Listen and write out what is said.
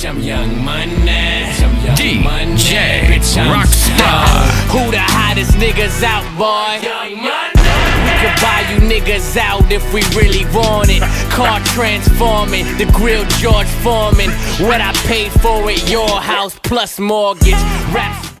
Bitch, I'm young money. DJ. Bitch, Rockstar. Who the hottest niggas out, boy? Young money. We could buy you niggas out if we really want it. Car transforming, the grill George Foreman. What I paid for at your house plus mortgage. Rap